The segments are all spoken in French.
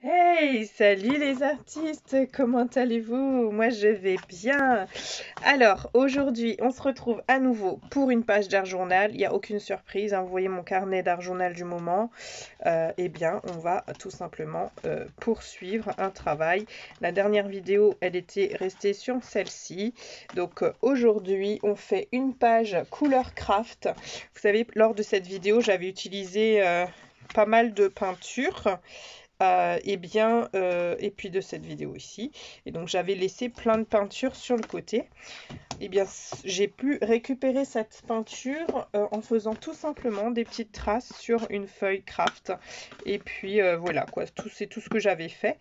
Hey, salut les artistes, comment allez-vous? Moi je vais bien. Alors aujourd'hui on se retrouve à nouveau pour une page d'art journal. Il n'y a aucune surprise, hein, vous voyez mon carnet d'art journal du moment. Euh, eh bien on va tout simplement euh, poursuivre un travail. La dernière vidéo elle était restée sur celle-ci. Donc euh, aujourd'hui on fait une page couleur craft. Vous savez lors de cette vidéo j'avais utilisé pas mal de peinture et euh, eh bien, euh, et puis de cette vidéo ici. Et donc j'avais laissé plein de peinture sur le côté. Et eh bien, j'ai pu récupérer cette peinture euh, en faisant tout simplement des petites traces sur une feuille craft. Et puis voilà, quoi, c'est tout ce que j'avais fait.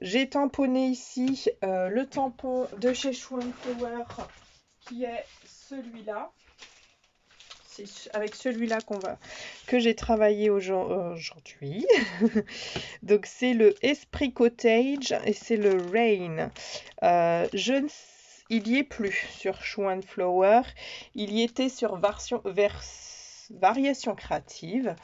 J'ai tamponné ici le tampon de chez Schwan Flower qui est celui-là c'est avec celui-là qu'on va que j'ai travaillé aujourd'hui. Donc c'est le Esprit Cottage et c'est le Rain. Euh, je ne il y est plus sur Chouan Flower. Il y était sur version, variation créative.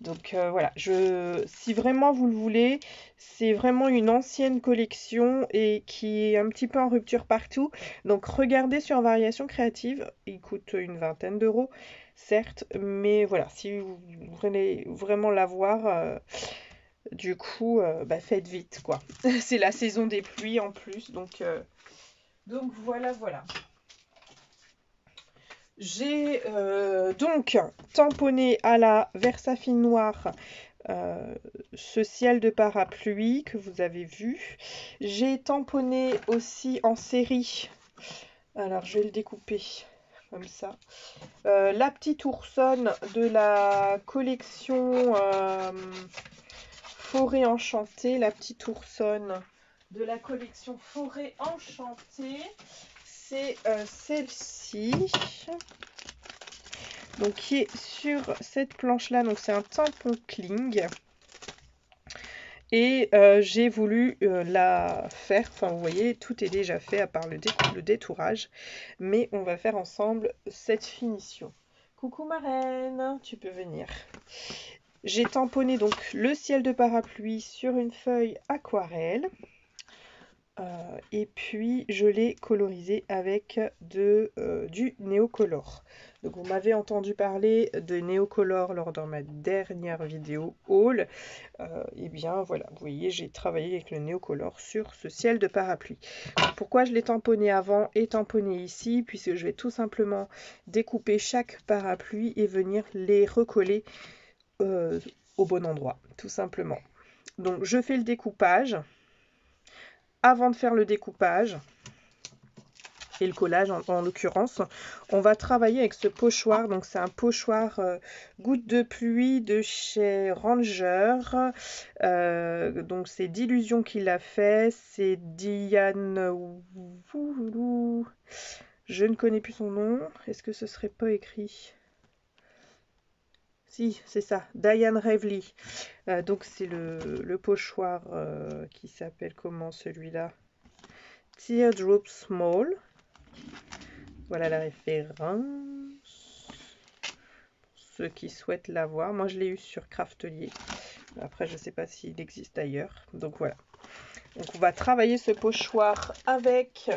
Donc euh, voilà, je, si vraiment vous le voulez, c'est vraiment une ancienne collection et qui est un petit peu en rupture partout. Donc regardez sur variation créative, il coûte une vingtaine d'euros certes, mais voilà, si vous voulez vraiment l'avoir, euh, du coup, euh, bah, faites vite, quoi. C'est la saison des pluies en plus, donc, donc voilà, voilà. J'ai donc tamponné à la Versafine noire ce ciel de parapluie que vous avez vu. J'ai tamponné aussi en série. Alors, je vais le découper comme ça. Euh, la petite oursonne de la collection euh, Forêt Enchantée. La petite oursonne de la collection Forêt Enchantée. C'est euh, celle-ci. Donc qui est sur cette planche là. Donc c'est un tampon Kling. Et euh, j'ai voulu euh, la faire, enfin vous voyez, tout est déjà fait à part le, détourage. Mais on va faire ensemble cette finition. Coucou ma tu peux venir. J'ai tamponné donc le ciel de parapluie sur une feuille aquarelle. Euh, et puis je l'ai colorisé avec de, du néocolor. Donc vous m'avez entendu parler de Néocolor lors de ma dernière vidéo haul. Euh, et eh bien voilà, vous voyez, j'ai travaillé avec le Néocolor sur ce ciel de parapluie. Pourquoi je l'ai tamponné avant et tamponné ici? Puisque je vais tout simplement découper chaque parapluie et venir les recoller euh, au bon endroit, tout simplement. Donc je fais le découpage. Avant de faire le découpage, et le collage en, l'occurrence. On va travailler avec ce pochoir. Donc c'est un pochoir euh, goutte de pluie de chez Ranger. Euh, donc c'est d'illusion qu'il a fait. C'est Diane... Je ne connais plus son nom. Est-ce que ce serait pas écrit? Si, c'est ça, Diane Revely. Euh, donc c'est le, pochoir qui s'appelle comment Teardrop Small. Voilà la référence. Ceux qui souhaitent l'avoir. Moi, je l'ai eu sur Craftelier. Après, je ne sais pas s'il existe ailleurs. Donc, voilà. Donc, on va travailler ce pochoir avec...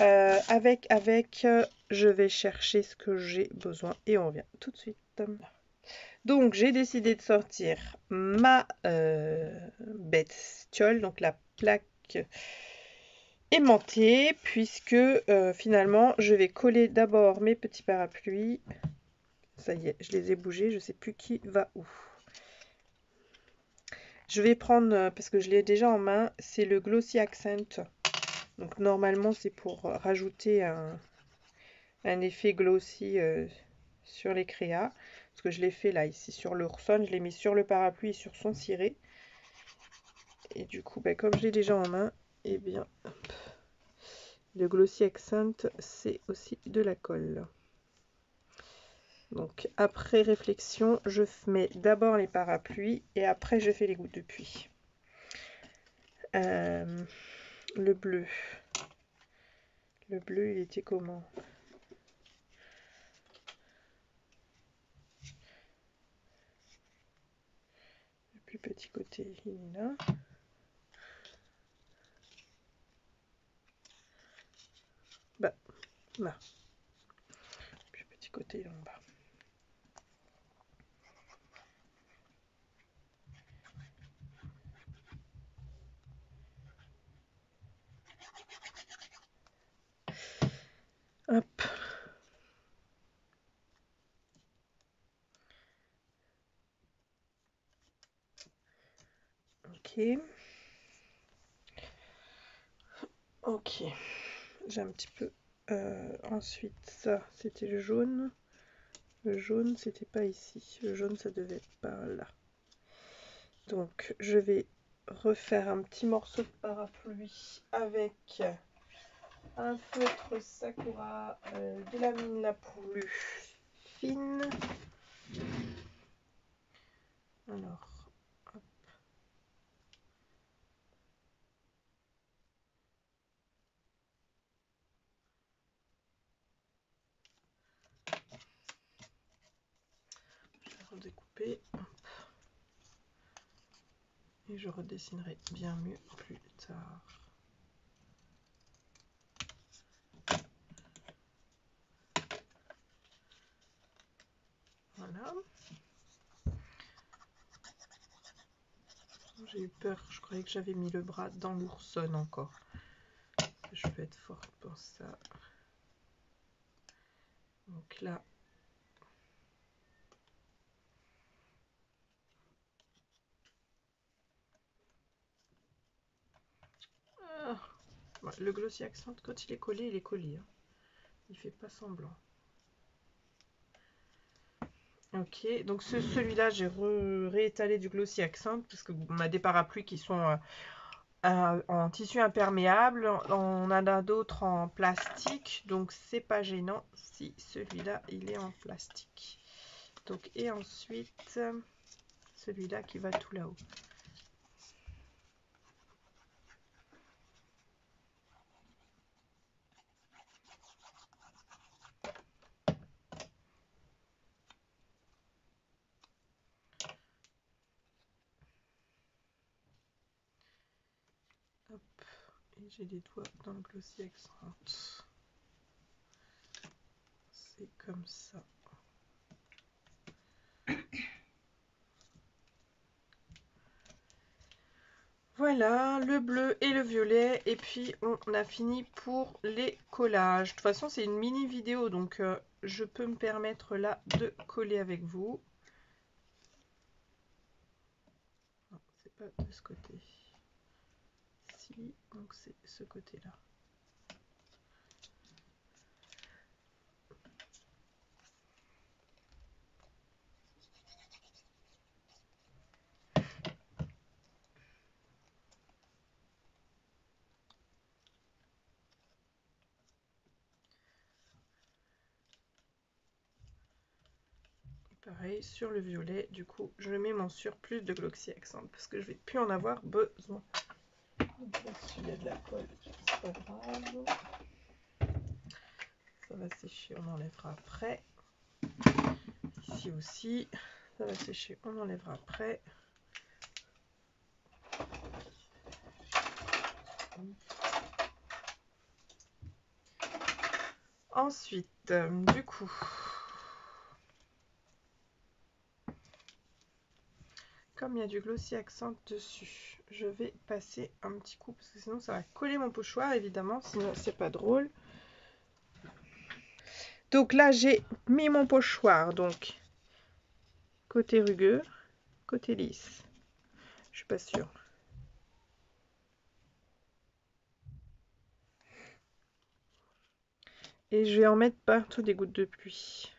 Euh, avec, avec... Je vais chercher ce que j'ai besoin. Et on revient tout de suite. Donc, j'ai décidé de sortir ma euh, bestiole. Donc, la plaque aimanté puisque euh, finalement je vais coller d'abord mes petits parapluies. Ça y est, je les ai bougés, je sais plus qui va où. Je vais prendre, euh, parce que je l'ai déjà en main, c'est le Glossy Accent. Donc normalement c'est pour rajouter un, effet glossy euh, sur les créas. Parce que je l'ai fait là, ici sur l'ourson, je l'ai mis sur le parapluie et sur son ciré. Et du coup, ben, comme je l'ai déjà en main, et eh bien, le Glossy Accent, c'est aussi de la colle. Donc, après réflexion, je mets d'abord les parapluies et après je fais les gouttes de pluie. Euh, le bleu. Le bleu, il était comment? Plus petit côté, il est là. Bah, là. Plus petit côté, il est en bas. Hop. Ok. Ok. J'ai un petit peu... Euh, ensuite, ça, c'était le jaune. Le jaune, c'était pas ici. Le jaune, ça devait être par là. Donc, je vais refaire un petit morceau de parapluie avec un feutre Sakura euh, de la mine la plus fine. Alors. Je vais redécouper. Et je redessinerai bien mieux plus tard. J'ai eu peur, je croyais que j'avais mis le bras dans l'oursonne encore. Je peux être forte pour ça. Donc là, ah. le glossy accent, quand il est collé, il est collé. Hein. Il fait pas semblant. Ok, donc celui-là, j'ai réétalé du Glossy Accent parce qu'on a des parapluies qui sont euh, euh, en tissu imperméable. On en a d'autres en plastique, donc c'est pas gênant si celui-là, il est en plastique. Donc, et ensuite, celui-là qui va tout là-haut. et j'ai des doigts dans le glossy accent. C'est comme ça. Voilà, le bleu et le violet. Et puis, on a fini pour les collages. De toute façon, c'est une mini vidéo, donc euh, je peux me permettre là de coller avec vous. c'est pas de ce côté donc c'est ce côté là pareil sur le violet du coup je mets mon surplus de Gloxy Accent parce que je vais plus en avoir besoin il y a de la colle, c'est pas grave. Ça va sécher, on enlèvera après. Ici aussi, ça va sécher, on enlèvera après. Ensuite, euh, du coup, comme il y a du glossy accent dessus, je vais passer un petit coup parce que sinon ça va coller mon pochoir évidemment, sinon c'est pas drôle. Donc là j'ai mis mon pochoir, donc côté rugueux, côté lisse. Je suis pas sûre. Et je vais en mettre partout des gouttes de pluie.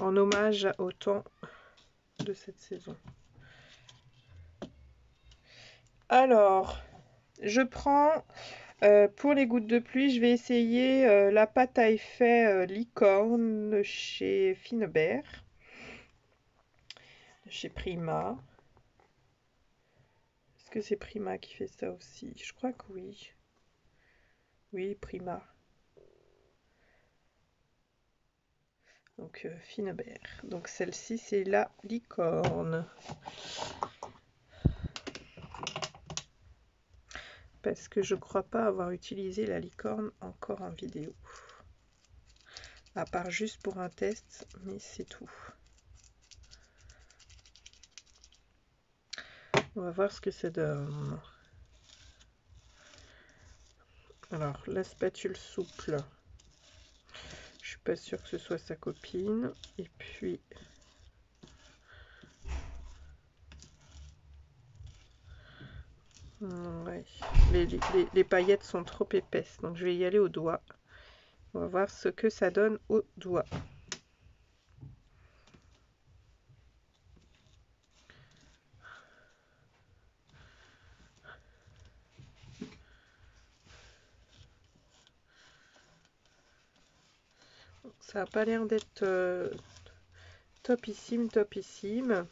En hommage au temps cette saison. Alors, je prends euh, pour les gouttes de pluie, je vais essayer euh, la pâte à effet euh, licorne chez Finebert, chez Prima. Est-ce que c'est Prima qui fait ça aussi? Je crois que oui. Oui, Prima. Donc euh. Donc celle-ci c'est la licorne. Parce que je crois pas avoir utilisé la licorne encore en vidéo. À part juste pour un test, mais c'est tout. On va voir ce que ça donne. Alors, la spatule souple. Pas sûre que ce soit sa copine. Et puis... Les, paillettes sont trop épaisses, donc je vais y aller au doigt. On va voir ce que ça donne au doigt. Ça n'a pas l'air d'être euh, topissime, topissime.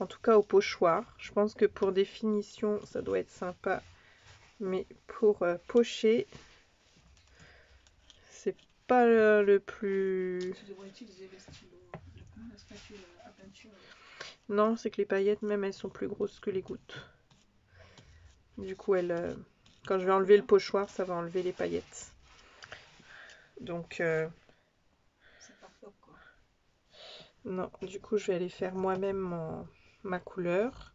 En tout cas au pochoir. Je pense que pour définition, ça doit être sympa. Mais pour euh, pocher, c'est pas le, plus... Tu devrais utiliser les stylos, la spatule à peinture. Non, c'est que les paillettes, même, elles sont plus grosses que les gouttes. Du coup, elle, euh, quand je vais enlever le pochoir, ça va enlever les paillettes. Donc, euh, c'est pas top quoi. Non, du coup, je vais aller faire moi-même ma couleur.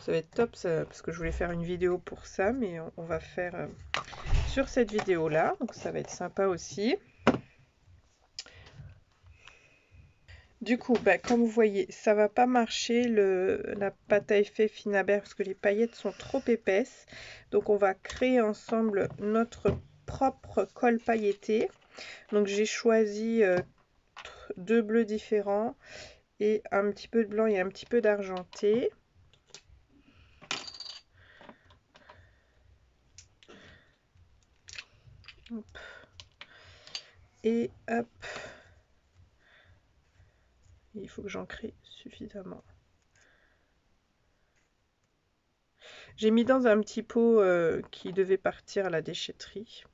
Ça va être top ça, parce que je voulais faire une vidéo pour ça, mais on, va faire euh, sur cette vidéo là. Donc, ça va être sympa aussi. Du coup, bah, comme vous voyez, ça va pas marcher le, la pâte à effet Finabert parce que les paillettes sont trop épaisses. Donc on va créer ensemble notre propre col pailleté. Donc j'ai choisi euh, deux bleus différents et un petit peu de blanc et un petit peu d'argenté. Et hop. Il faut que j'en crée suffisamment. J'ai mis dans un petit pot euh, qui devait partir à la déchetterie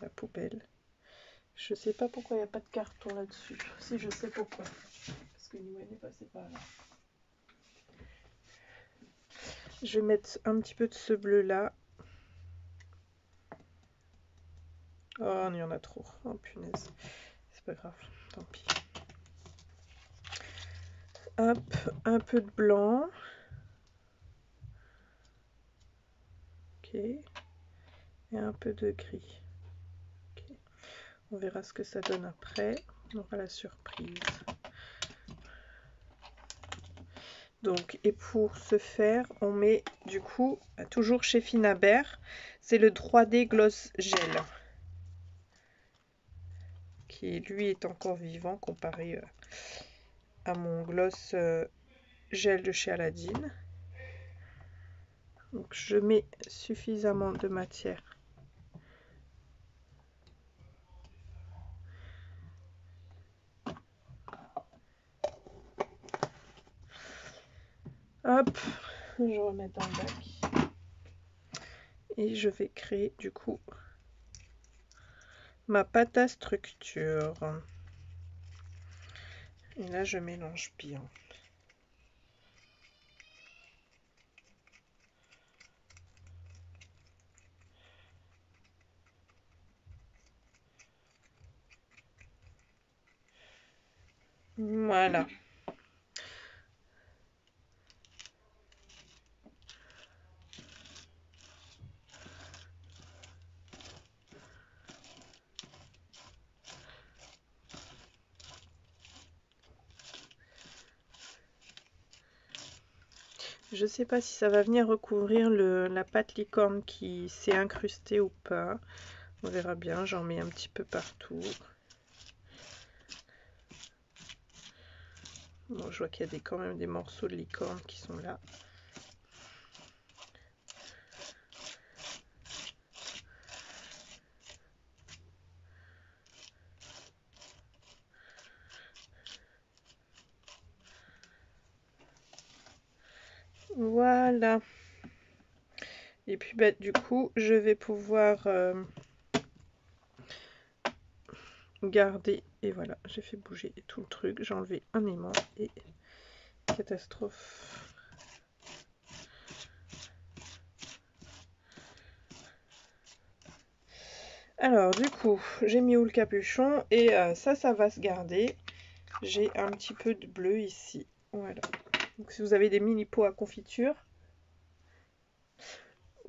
la poubelle. Je sais pas pourquoi il n'y a pas de carton là-dessus. Si, je sais pourquoi. Parce que est passé par là. Je vais mettre un petit peu de ce bleu là. Oh, il y en a trop. Oh punaise. C'est pas grave. Tant pis. Hop, un peu de blanc. Ok. Et un peu de gris. On verra ce que ça donne après. On aura la surprise. Donc, et pour ce faire, on met du coup, toujours chez Finabert, c'est le 3D Gloss Gel. Qui lui est encore vivant comparé euh, à mon gloss euh, gel de chez Aladdin. Donc je mets suffisamment de matière Hop, je remets dans le bac. Et je vais créer du coup ma pâte à structure. Et là, je mélange bien. Voilà. Je sais pas si ça va venir recouvrir le, la pâte licorne qui s'est incrustée ou pas. On verra bien, j'en mets un petit peu partout. Bon, je vois qu'il y a quand même des morceaux de licorne qui sont là. Et puis bah, du coup, je vais pouvoir euh, garder. Et voilà, j'ai fait bouger tout le truc. J'ai enlevé un aimant et catastrophe. Alors du coup, j'ai mis où le capuchon et euh, ça, ça va se garder. J'ai un petit peu de bleu ici. Voilà. Donc si vous avez des mini pots à confiture,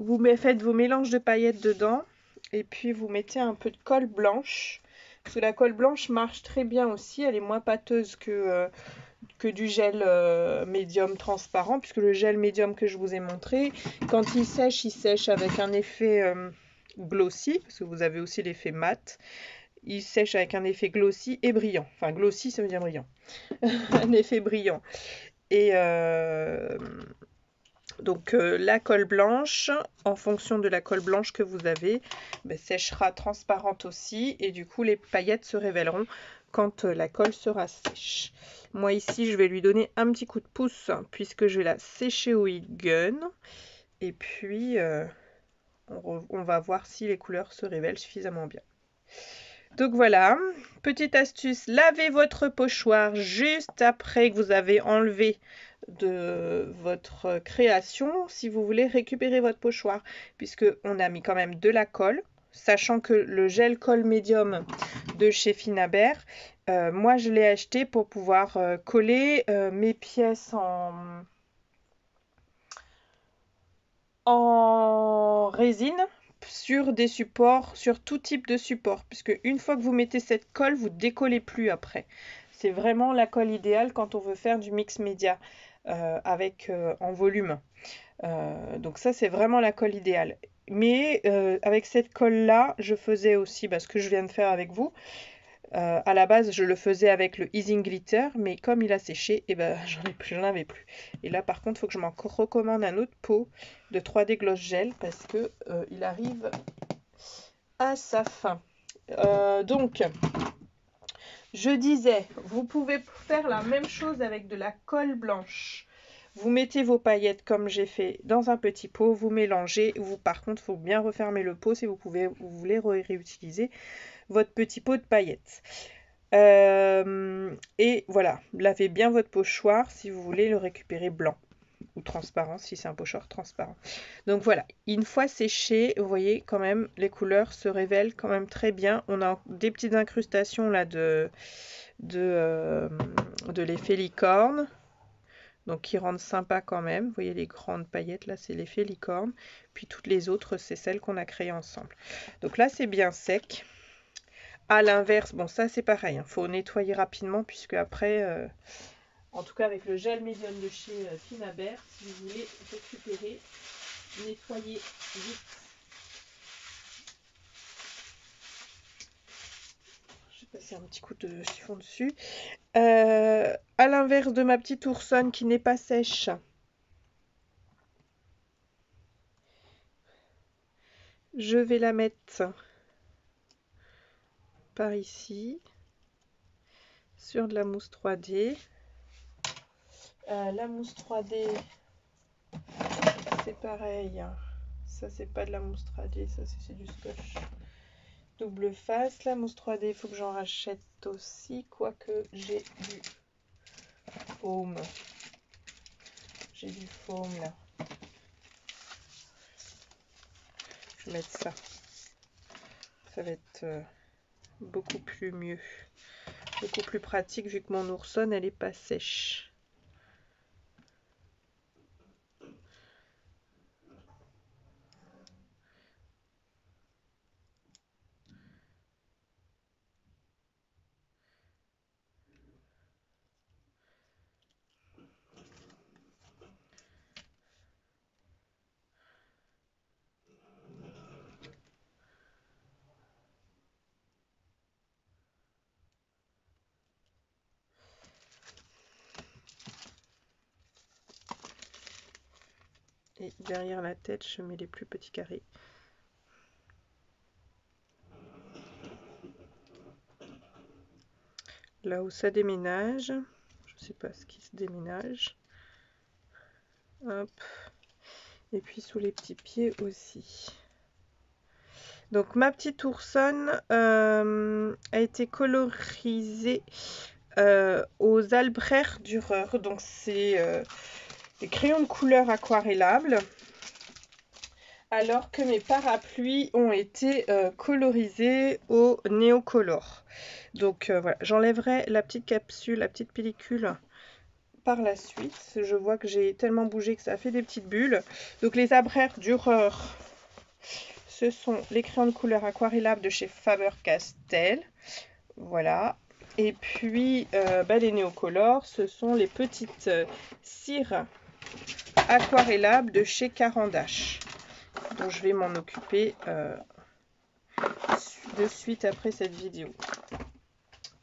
vous faites vos mélanges de paillettes dedans et puis vous mettez un peu de colle blanche. Parce que la colle blanche marche très bien aussi, elle est moins pâteuse que, euh, que du gel euh, médium transparent, puisque le gel médium que je vous ai montré, quand il sèche, il sèche avec un effet glossy, parce que vous avez aussi l'effet mat. Il sèche avec un effet glossy et brillant. Enfin, glossy, ça veut dire brillant. un effet brillant. Et euh, donc, euh, la colle blanche, en fonction de la colle blanche que vous avez, ben, séchera transparente aussi. Et du coup, les paillettes se révéleront quand euh, la colle sera sèche. Moi, ici, je vais lui donner un petit coup de pouce, puisque je vais la sécher au heat gun. Et puis on, va voir si les couleurs se révèlent suffisamment bien. Donc voilà, petite astuce, lavez votre pochoir juste après que vous avez enlevé de votre création si vous voulez récupérer votre pochoir puisque on a mis quand même de la colle sachant que le gel colle médium de chez Finabert euh, moi je l'ai acheté pour pouvoir euh, coller euh, mes pièces en en résine sur des supports, sur tout type de support, puisque une fois que vous mettez cette colle, vous décollez plus après. C'est vraiment la colle idéale quand on veut faire du mix média avec euh, en volume. Euh, donc ça, c'est vraiment la colle idéale. Mais avec cette colle-là, je faisais aussi bah, ce que je viens de faire avec vous. Euh, à la base, je le faisais avec le Easing Glitter, mais comme il a séché, eh ben, j'en ai plus, j'en avais plus. Et là, par contre, il faut que je m'en recommande un autre pot de 3D Gloss Gel parce que euh, il arrive à sa fin. Euh, donc, je disais, vous pouvez faire la même chose avec de la colle blanche. Vous mettez vos paillettes comme j'ai fait dans un petit pot, vous mélangez. Vous, par contre, il faut bien refermer le pot si vous, pouvez, vous voulez réutiliser votre petit pot de paillettes. Euh, et voilà, lavez bien votre pochoir si vous voulez le récupérer blanc ou transparent si c'est un pochoir transparent. Donc voilà, une fois séché, vous voyez quand même les couleurs se révèlent quand même très bien. On a des petites incrustations là de, de, euh, de l'effet licorne. Donc qui rendent sympa quand même. Vous voyez les grandes paillettes là, c'est l'effet licorne. Puis toutes les autres, c'est celles qu'on a créées ensemble. Donc là, c'est bien sec. À l'inverse, bon ça c'est pareil, il hein. faut nettoyer rapidement puisque après, euh, en tout cas avec le gel médium de chez euh, Finabert, si vous voulez récupérer, nettoyer vite. Je vais passer un petit coup de chiffon dessus. Euh, à l'inverse de ma petite oursonne qui n'est pas sèche, je vais la mettre par ici sur de la mousse 3D. Euh, la mousse 3D, c'est pareil. Ça, c'est pas de la mousse 3D, ça, c'est du scotch double face. La mousse 3D, il faut que j'en rachète aussi, quoique j'ai du foam. J'ai du foam là. Je vais mettre ça. Ça va être... Euh, beaucoup plus mieux. Beaucoup plus pratique vu que mon oursonne, elle est pas sèche. Derrière la tête, je mets les plus petits carrés. Là où ça déménage, je sais pas ce qui se déménage. Hop. Et puis sous les petits pieds aussi. Donc ma petite oursonne euh, a été colorisée euh, aux Albrecht Dürer. Donc c'est euh, des crayons de couleur aquarellables. Alors que mes parapluies ont été colorisés au Néocolor. Donc voilà, j'enlèverai la petite capsule, la petite pellicule par la suite. Je vois que j'ai tellement bougé que ça fait des petites bulles. Donc les Albrecht Dürer ce sont les crayons de couleur aquarellables de chez Faber-Castell. Voilà. Et puis, euh, bah, les néocolores, ce sont les petites euh, cires aquarellables de chez Carandache. Donc, je vais m'en occuper euh, de suite après cette vidéo.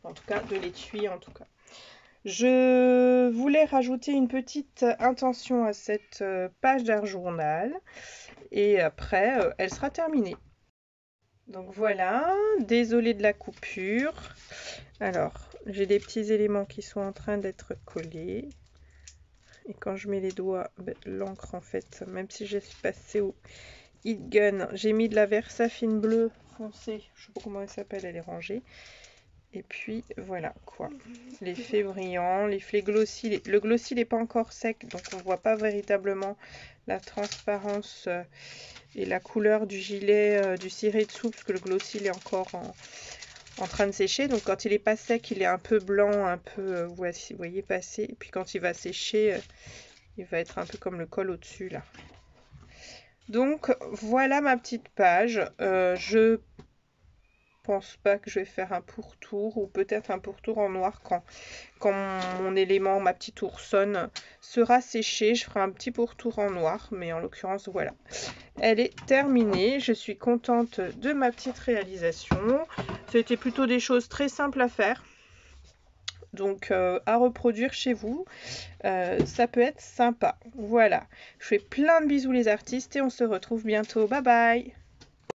En tout cas, de l'étui en tout cas. Je voulais rajouter une petite intention à cette page d'art journal et après euh, elle sera terminée. Donc voilà, désolé de la coupure. Alors, j'ai des petits éléments qui sont en train d'être collés. Et quand je mets les doigts, ben, l'encre en fait, même si j'ai passé au Heat Gun, j'ai mis de la Versafine bleue foncée. Je sais pas comment elle s'appelle, elle est rangée. Et puis voilà quoi. L'effet brillant, l'effet glossy. Le glossy n'est pas encore sec, donc on ne voit pas véritablement la transparence euh, et la couleur du gilet, euh, du ciré dessous, parce que le glossy est encore en, train de sécher. Donc quand il n'est pas sec, il est un peu blanc, un peu, euh, vous voyez, passer. Et puis quand il va sécher, il va être un peu comme le col au-dessus là. Donc voilà ma petite page. je pense pas que je vais faire un pourtour ou peut-être un pourtour en noir quand, mon élément, ma petite oursonne sera séché. Je ferai un petit pourtour en noir, mais en l'occurrence, voilà. Elle est terminée. Je suis contente de ma petite réalisation. C'était plutôt des choses très simples à faire. Donc euh, à reproduire chez vous, euh, ça peut être sympa. Voilà, je fais plein de bisous les artistes et on se retrouve bientôt. Bye bye